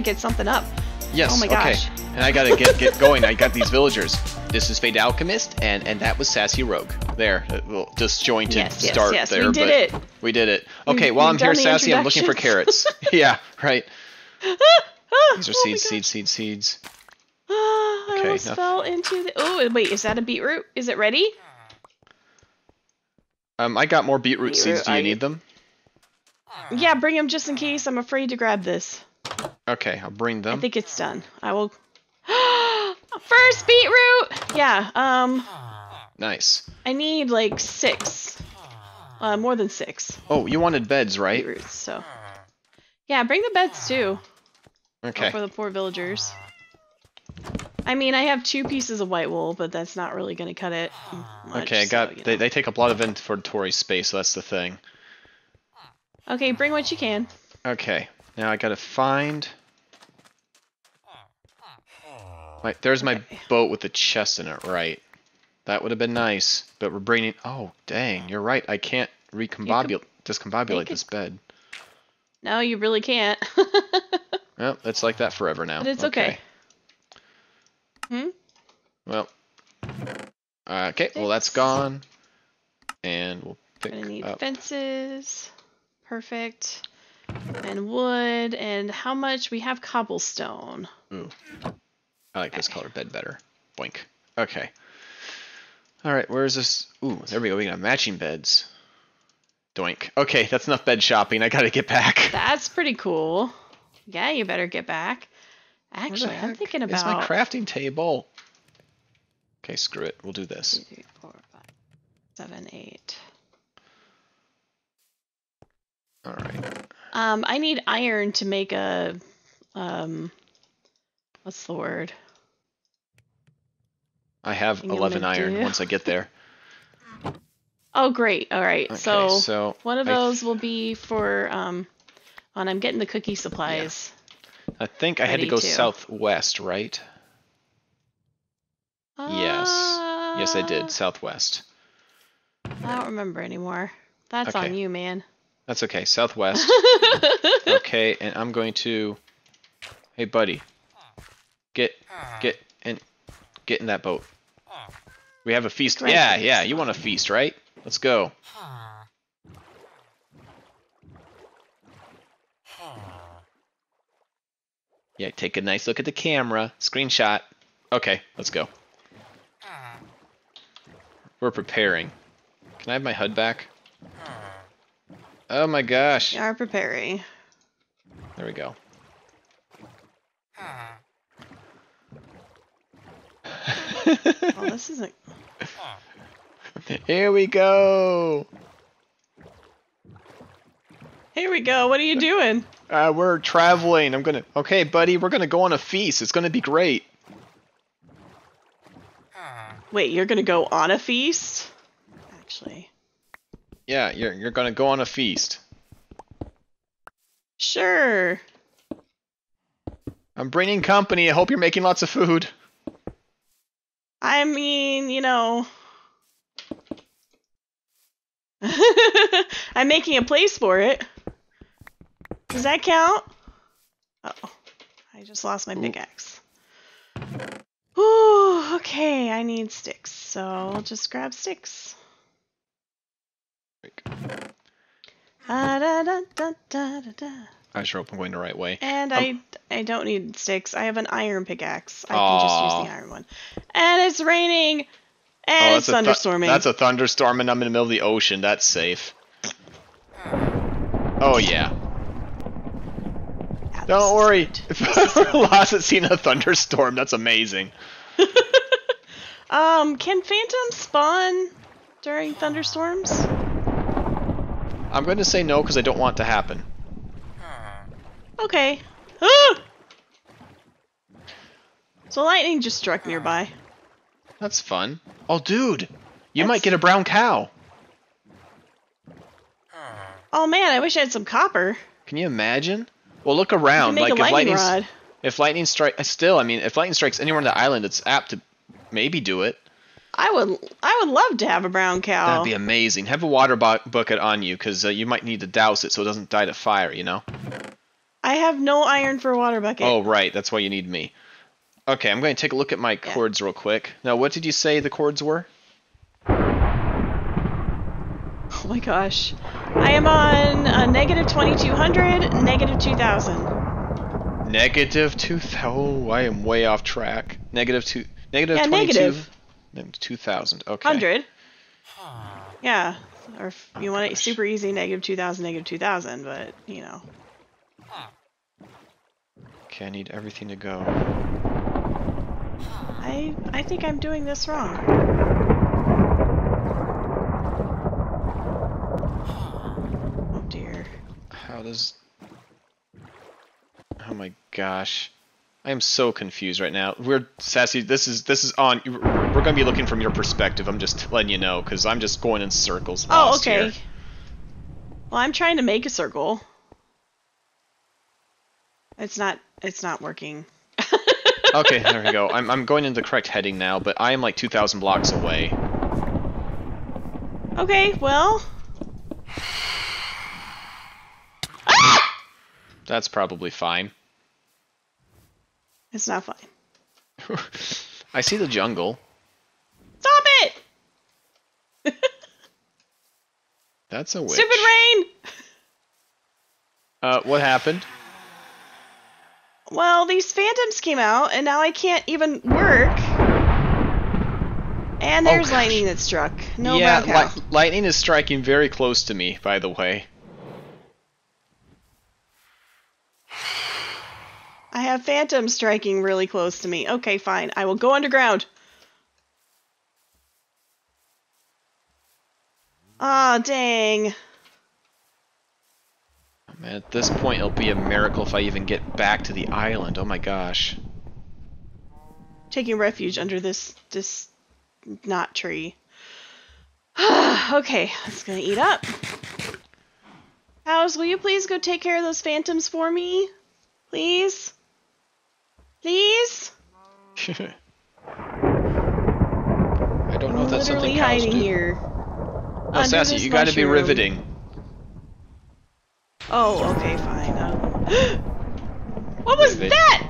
get something up. Yes. Oh my okay. gosh. And I gotta get get going. I got these villagers. This is Fade Alchemist, and and that was Sassy Rogue. There, a little disjointed Yes, yes, start yes, we there, did but it. we did it. Okay, while we've I'm here, Sassy, I'm looking for carrots. yeah, right. These are Oh seeds, seeds, seeds, seeds. I Okay, almost enough. fell into the. Oh wait, is that a beetroot? Is it ready? Um, I got more beetroot seeds. Do you I- need them? Yeah, bring them just in case. I'm afraid to grab this. Okay, I'll bring them. I think it's done. I will. First beetroot. Yeah. Um, Nice. I need like six. Uh, more than six Oh, you wanted beds, right? beetroots. So. Yeah, bring the beds too. Okay. For the poor villagers. I mean, I have two pieces of white wool, but that's not really going to cut it. Much, Okay, I got. so, you they, they take up a lot of inventory space, so that's the thing. Okay, bring what you can. Okay, now I gotta find. My, there's my boat with the chest in it, right? That would have been nice, but we're bringing. Oh, dang, you're right. I can't recombobulate, discombobulate this bed. No, you really can't. Well, it's like that forever now. But it's okay. Hmm? Well. Okay, well that's gone, and we'll pick Gonna need up. fences. Perfect. And wood. And how much? We have cobblestone. Ooh, I like this color bed better. Boink. Okay. All right, where is this? Ooh, there we go. We got matching beds. Doink. Okay, that's enough bed shopping. I gotta get back. That's pretty cool. Yeah, you better get back. Actually, I'm thinking is my about. crafting table. Okay, screw it. We'll do this. Two, three, four, five, seven, eight. All right. Um, I need iron to make a. Um, what's the word? I have Think I'm 11 iron do- once I get there. Oh, great. All right. Okay, so, so one of those will be for. Um, and I'm getting the cookie supplies. I think I had to go southwest, right? Yes. Yes, I Uh, did. Southwest. I don't remember anymore. That's on you, man. That's okay. Southwest. okay, and I'm going to. Hey, buddy. Get, get, and get in that boat. We have a feast. Yeah, yeah. You want a feast, right? Let's go. Yeah, take a nice look at the camera. Screenshot. Okay, let's go. We're preparing. Can I have my HUD back? Oh my gosh. We are preparing. There we go. Oh, this isn't. Here we go. Here we go. What are you doing? Uh, we're traveling. I'm gonna. Okay, buddy, we're gonna go on a feast. It's gonna be great. Wait, you're gonna go on a feast? Actually, Yeah, you're you're gonna go on a feast. sure. I'm bringing company. I hope you're making lots of food. I mean, you know. I'm making a place for it. Does that count? Oh, I just lost my pickaxe. Ooh, okay, I need sticks, so I'll just grab sticks. I sure hope I'm going the right way. And Um, I I don't need sticks. I have an iron pickaxe. I can just use the iron one. And it's raining. Oh, And it's a thu- thunderstorming. that's a thunderstorm, and I'm in the middle of the ocean. That's safe. Oh yeah. This Don't worry. If Ross hasn't seen a thunderstorm, that's amazing. Um, can phantoms spawn during thunderstorms? I'm going to say no because I don't want it to happen. Okay. Ah! So lightning just struck nearby. That's fun. Oh, dude, you might get a brown cow. Oh man, I wish I had some copper. Can you imagine? Well, look You around. can make Like a if lightning lightning, rod. if lightning strike, still, I mean, if lightning strikes anywhere on the island, it's apt to maybe do it. I would I would love to have a brown cow. That'd be amazing. Have a water bu- bucket on you because uh, you might need to douse it so it doesn't die to fire. You know. I have no iron for a water bucket. Oh, right. That's why you need me. Okay, I'm going to take a look at my Yeah. coords real quick. Now, what did you say the coords were? Oh my gosh. I am on a negative 2200, negative 2000. Negative two. thou- Oh, I am way off track. Negative two. Negative Yeah, 22. negative. Negative 2,000. Okay. 100. Yeah. Or if you want it super easy, negative 2000, negative 2000, but, you know. Okay, I need everything to go. I I think I'm doing this wrong. Oh dear. How does... Oh my gosh. I am so confused right now. We're sassy. This is this is on. We're gonna be looking from your perspective. I'm just letting you know because I'm just going in circles. Oh, okay. here. Well, I'm trying to make a circle. It's not it's not working. Okay, there we go. I'm I'm going in the correct heading now, but I am like 2,000 blocks away. Okay, well. Ah! That's probably fine. It's not fine. I see the jungle. Stop it! That's a witch. Stupid rain! Uh, what happened? Well, these phantoms came out, and now I can't even work. And Oh, there's gosh. lightning that struck. No yeah, li- lightning is striking very close to me, by the way. I have phantoms striking really close to me. Okay, fine. I will go underground. Ah, dang. Man, at this point, it'll be a miracle if I even get back to the island. Oh my gosh. Taking refuge under this this knot tree. okay, it's gonna eat up. House, will you please go take care of those phantoms for me? Please? Please? I don't know if that's something cows hiding do. here. Oh, under Sassy, you gotta be riveting. Oh, okay, fine. Uh, what was Rivet. that?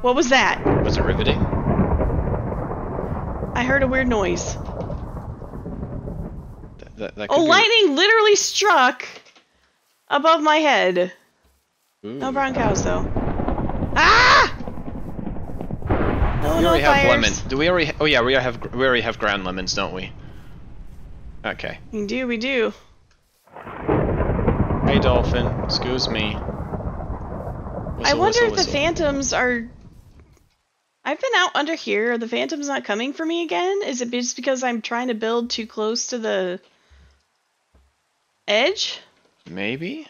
What was that? Was it riveting? I heard a weird noise. That, that, that Oh, lightning literally struck above my head. Ooh. No brown cows, though. Ah! No, We no already have fires. lemons. Do we already? Ha- oh yeah, we have we already have ground lemons, don't we? Okay. We do, we do. Hey, dolphin. Excuse me. I wonder whistle, if the phantoms are. I've been out under here. Are the phantoms not coming for me again? Is it just because I'm trying to build too close to the edge? Maybe.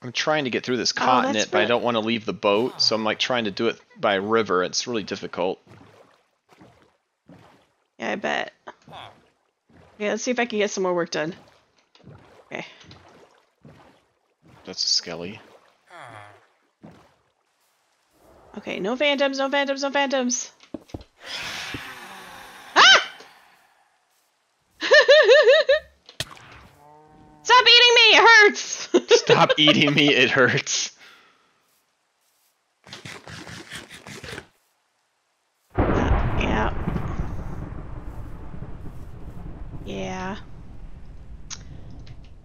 I'm trying to get through this Oh, continent, but I don't want to leave the boat, so I'm like trying to do it by river. It's really difficult. Yeah, I bet. Yeah, let's see if I can get some more work done. Okay. That's a skelly. Okay, no phantoms, no phantoms, no phantoms. Ah! Stop eating me! It hurts! Stop eating me, it hurts. yeah. Yeah.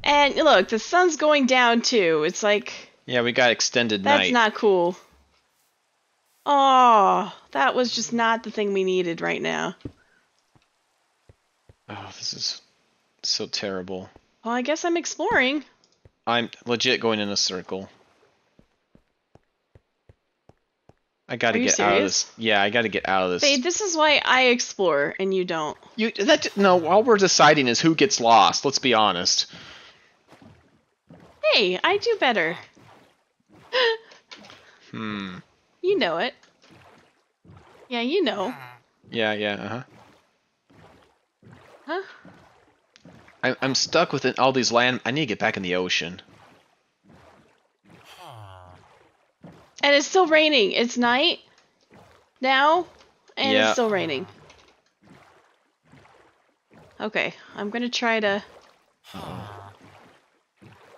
And look, the sun's going down too. It's like Yeah, we got extended that's night. not cool. Oh, that was just not the thing we needed right now. Oh, this is so terrible. Well, I guess I'm exploring. I'm legit going in a circle. I gotta Are you get out of this. Yeah, I gotta get out of this. Babe, this is why I explore and you don't. You that no. All we're deciding is who gets lost. Let's be honest. Hey, I do better. Hmm. You know it. Yeah, you know. Yeah, yeah. Uh huh. Huh? I'm I'm stuck within all these land. I need to get back in the ocean. And it's still raining. It's night now, and Yeah. it's still raining. Okay, I'm gonna try to.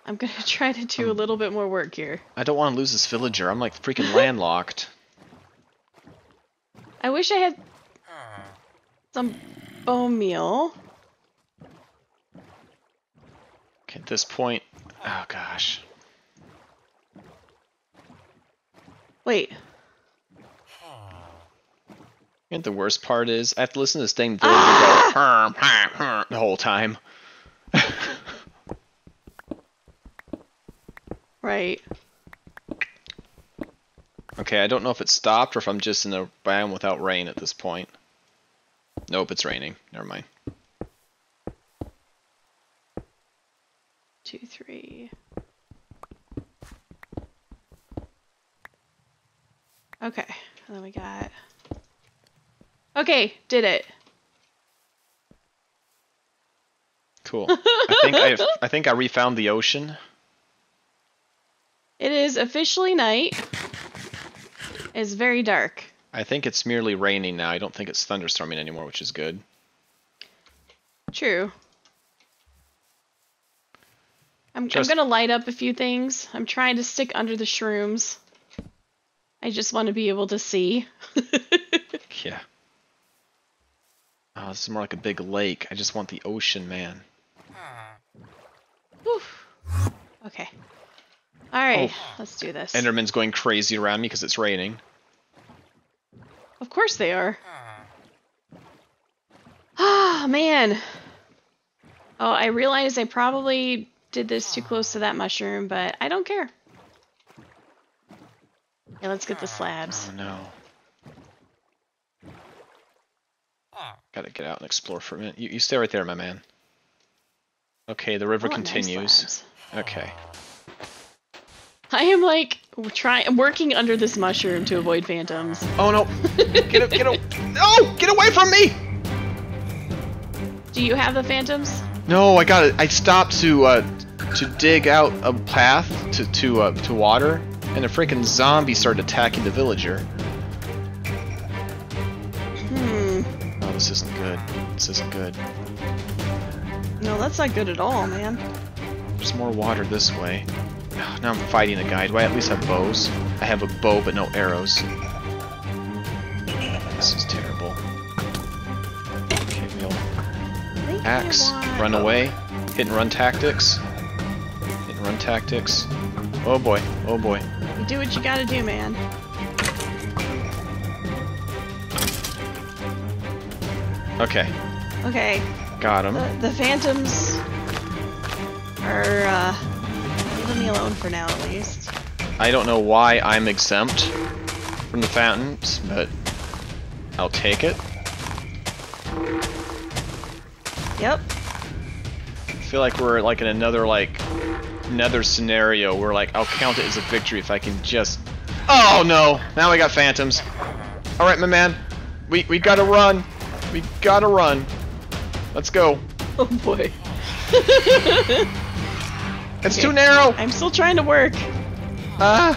I'm gonna try to do a little bit more work here. I don't want to lose this villager. I'm like freaking landlocked. I wish I had some bone meal. Okay, at this point, oh gosh. Wait. And the worst part is, I have to listen to this dang villager ah! go the whole time. Right. Okay, I don't know if it stopped or if I'm just in a biome without rain at this point. Nope, it's raining. Never mind. Two, three. Okay. And then we got. Okay, did it. Cool. I think I I think I refound the ocean. It is officially night. It's very dark. I think it's merely raining now. I don't think it's thunderstorming anymore, which is good. True. I'm, Just- I'm gonna light up a few things. I'm trying to stick under the shrooms. I just want to be able to see. Yeah. Oh, this is more like a big lake. I just want the ocean, man. Whew. Okay. Alright, Oh. let's do this. Enderman's going crazy around me because it's raining. Of course they are. Ah, man. Oh, I realize I probably did this too close to that mushroom, but I don't care. Okay, let's get the slabs. Oh no. Gotta get out and explore for a minute. You, you stay right there, my man. Okay, the river I want nice continues. Okay. I am like trying working under this mushroom to avoid phantoms. Oh no! Get a, get a, no! Get away from me! Do you have the phantoms? No, I got it. I stopped to uh, to dig out a path to to uh, to water, and a freaking zombie started attacking the villager. Hmm. Oh, this isn't good. This isn't good. No, that's not good at all, man. There's more water this way. Now I'm fighting a guy. Do I at least have bows? I have a bow, but no arrows. This is terrible. Okay, we'll I think I axe, run away, hit and run tactics. Hit and run tactics. Oh boy, oh boy. Do what you gotta do, man. Okay, Okay, got him. the, the phantoms are uh, leaving me alone for now, at least. I don't know why I'm exempt from the phantoms, but I'll take it. Yep. I feel like we're like in another like another scenario where like I'll count it as a victory if I can just Oh no! Now we got phantoms. Alright my man. We we gotta run. We gotta run. Let's go. Oh boy. It's Okay. too narrow! I'm still trying to work. Ah!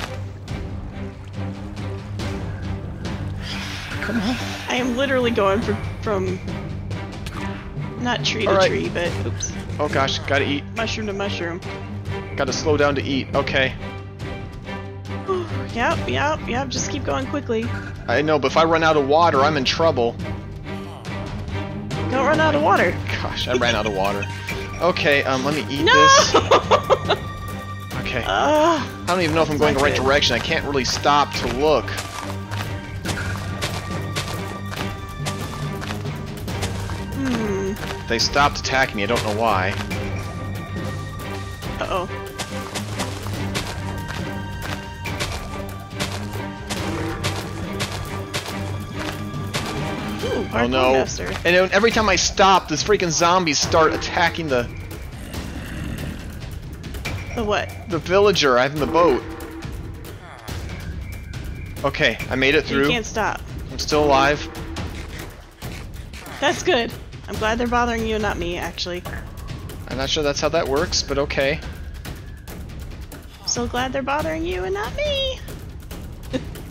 Come on. I am literally going from from not tree to right. tree, but oops, Oh gosh, gotta eat. mushroom to mushroom. Gotta slow down to eat. Okay. Yep, yep, yep. Just keep going quickly. I know, but if I run out of water, I'm in trouble. Don't run out of water. Gosh, I ran out of water. Okay, um, let me eat No. this. Okay. Ah, I don't even know if I'm going the right Okay. direction. I can't really stop to look. hmm. They stopped attacking me. I don't know why. Uh oh. No. master. And then every time I stop, this freaking zombies start attacking the The what? the villager I have in the boat. Okay, I made it through. You can't stop. I'm still alive. That's good. I'm glad they're bothering you, and not me, actually. I'm not sure that's how that works, but okay. So glad they're bothering you and not me.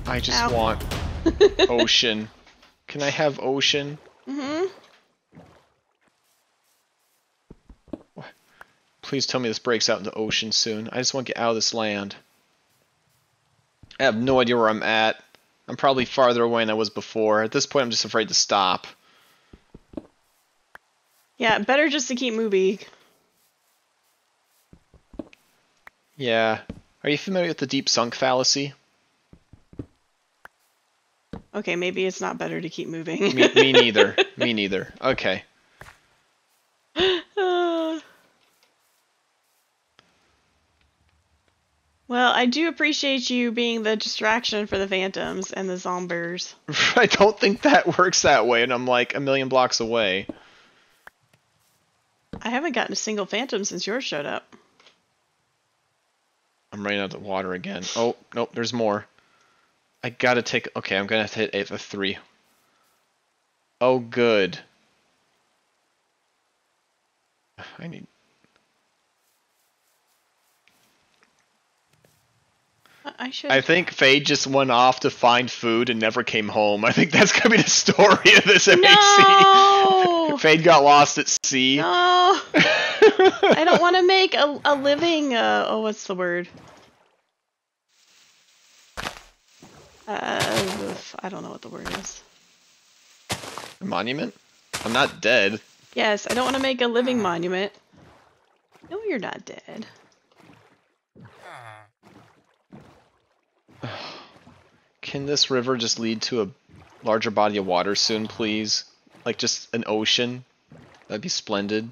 I just Ow. want ocean. Can I have ocean? Mm-hmm. Please tell me this breaks out into the ocean soon. I just want to get out of this land. I have no idea where I'm at. I'm probably farther away than I was before. At this point, I'm just afraid to stop. Yeah, better just to keep moving. Yeah. Are you familiar with the deep sunk fallacy? Okay, maybe it's not better to keep moving. Me, me neither. me neither. Okay. Uh, well, I do appreciate you being the distraction for the phantoms and the zombies. I don't think that works that way, and I'm like a million blocks away. I haven't gotten a single phantom since yours showed up. I'm running out of water again. Oh, nope, there's more. I gotta take... Okay, I'm gonna have to hit a, a 3. Oh, good. I need... I- I should. I think Fade just went off to find food and never came home. I think that's gonna be the story of this MHC. no. Fade got lost at sea. no. I don't want to make a, a living. Uh, oh, what's the word? Uh, I don't know what the word is. Monument? I'm not dead. Yes, I don't want to make a living monument. No, you're not dead. Can this river just lead to a larger body of water soon, please? Like just an ocean? That'd be splendid.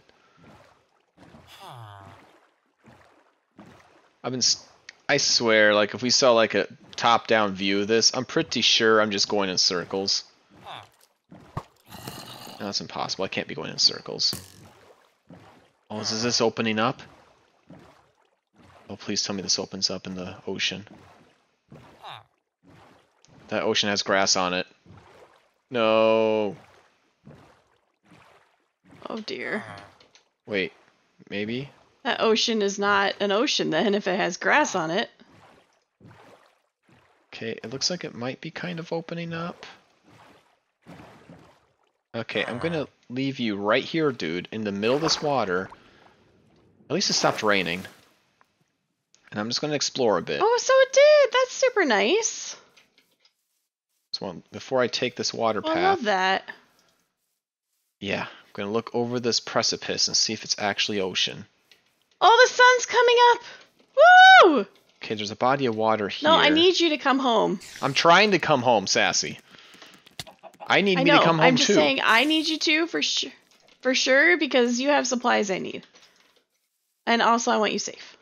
I've been. I swear, like if we saw like a top-down view of this, I'm pretty sure I'm just going in circles. No, that's impossible. I can't be going in circles. Oh, is this opening up? Oh, please tell me this opens up in the ocean. That ocean has grass on it. No. Oh dear. Wait. Maybe? That ocean is not an ocean then if it has grass on it. Okay, it looks like it might be kind of opening up. Okay, I'm gonna leave you right here, dude, in the middle of this water. At least it stopped raining. And I'm just gonna explore a bit. Oh, so it did. That's super nice. So before I take this water Oh, I path, love that. yeah, I'm gonna look over this precipice and see if it's actually ocean. Oh, the sun's coming up. Woo! Okay, there's a body of water here. No, I need you to come home. I'm trying to come home, Sassy. I need I me know. to come home I'm just too. saying I need you to for sure, for sure because you have supplies I need, and also I want you safe.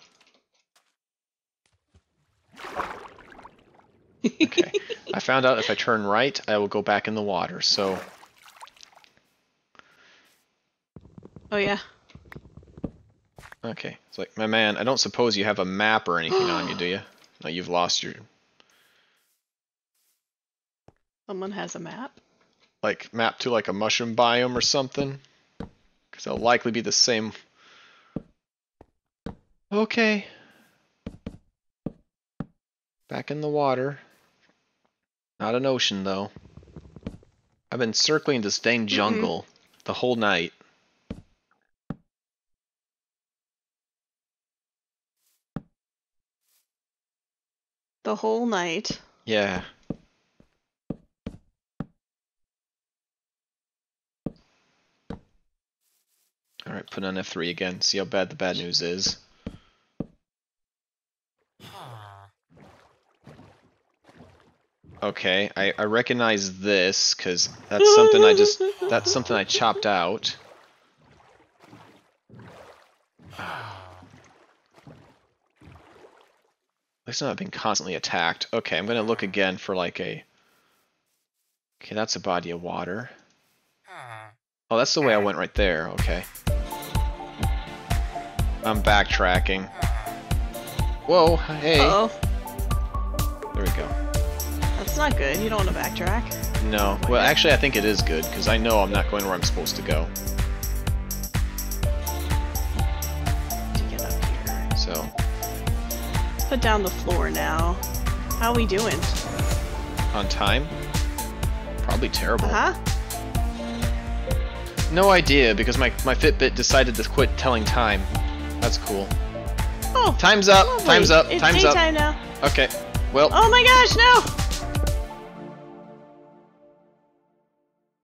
Okay. I found out if I turn right, I will go back in the water. So Oh yeah. Okay, it's like my man. I don't suppose you have a map or anything on you, do you? No, you've lost your Someone has a map. like map to like a mushroom biome or something, because it'll likely be the same. Okay. Back in the water. Not an ocean though. I've been circling this dang mm-hmm. jungle the whole night. The whole night. Yeah. Alright, put on F3 again. See how bad the bad news is. Okay, I, I recognize this, because that's something I just... That's something I chopped out. Least I'm not being constantly attacked. Okay, I'm gonna look again for like a... Okay, that's a body of water. Oh, that's the way I went right there. Okay. I'm backtracking. Whoa, hey. Uh oh, There we go. that's not good. You don't want to backtrack. No. Well, actually, I think it is good, because I know I'm not going where I'm supposed to go. Put down the floor now. How we doing? on time? Probably terrible. Uh huh. No idea, because my, my Fitbit decided to quit telling time. That's cool. Oh, Time's up. lovely. Time's up. It's Time's up. now. Okay. Well, Oh my gosh, no!